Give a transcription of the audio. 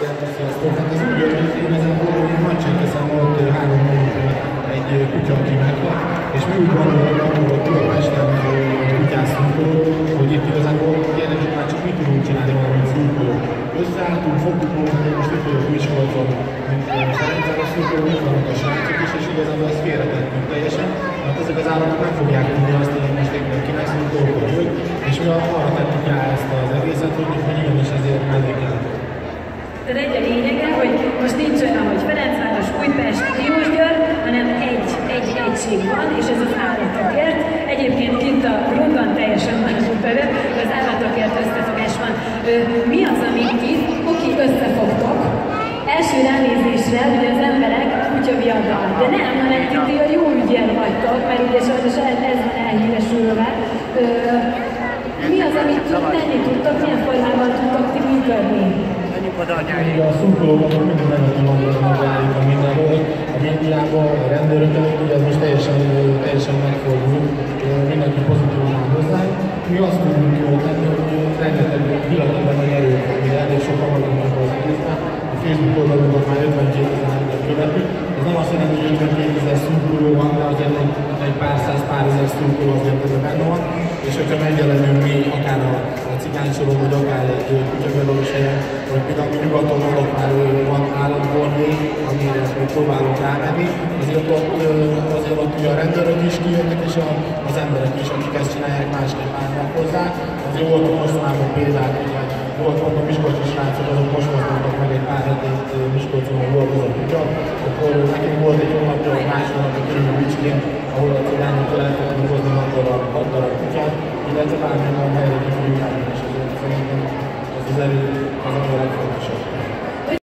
Sziasztok! Hát ez úgy hogy igazából Mancsánkezen volt három hónapja egy kutya, aki meghalt, és mi úgy gondoljuk, akkor a Budapesten kutyászunk, hogy itt igazából jelenleg már csak mit tudunk csinálni valamit szurkoló. Összeálltunk, fogtuk magunkat, hogy most itt vagyok Miskolcon, mint Ferencváros szurkoló, itt vannak a srácok is, és igazából ezt félretettünk teljesen, mert ezek az állatok nem fogják tudni azt, hogy most éppen kinek szurkoló és mi arra tettük rá ezt az egészet, hogy, hogy igenis ezért mellékelünk. Tehát egy a lényege, hogy most nincs olyan, hogy Ferencváros, Újpest, Diósgyőr, hanem egy, egy egység van, és ez az állatokért. Egyébként kint a Grundon teljesen más terület, az állatokért összefogás van. Mi az, amit itt, oké, összefogtok, első ránézésre, hogy az emberek kutya viadal. De nem, hanem itt a jó ügyel vagytok, mert ugye sajnos ez, van elhíresülve. Mi az, amit tenni tudtok, milyen formában tudtok ti működni? Ugye a szurkolóban mindig hangulatban válik a mindenről, a médiában, a rendőrök előtt, ugye ez most teljesen, teljesen megfordul, mindenki pozitívan áll hozzá. Mi azt tudunk tenni, hogy rengeteg világban nagy erő, mi elég sokan vagyunk az egészben. A Facebook oldalunkon már 52 ezer követünk. Ez nem azt jelenti, hogy 52 ezer szurkoló van, de azért egy, egy pár száz, pár ezer szurkoló azért ebben benne van. És hogyha megjelenünk mi, akár a, a cigány soron, vagy akár egy kutyabelős helyen, hogy Mindenki nyugaton ott már van államkormány, amire még próbálunk rámenni. Azért ott, azért ott ugye a rendőrök is kijönnek, és a, az emberek is, akik ezt csinálják, másképp állnak hozzá. Azért volt a mostanában példák, ugye volt mondom Miskolci srácok, azok most mostanában meg egy pár hetét Miskolcon, ahol dolgozott kutya, akkor nekünk volt egy hónapja, vagy másfél napja körülbelül Bicskén, ahol a cigányoktól el tudtunk hozni hat darab, hat darab kutyát, illetve bármilyen a helyre ki fogjuk állni, és azért szerintem güzel bir kazanma olarak olmuş oldu.